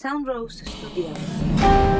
Sound Rose Studio.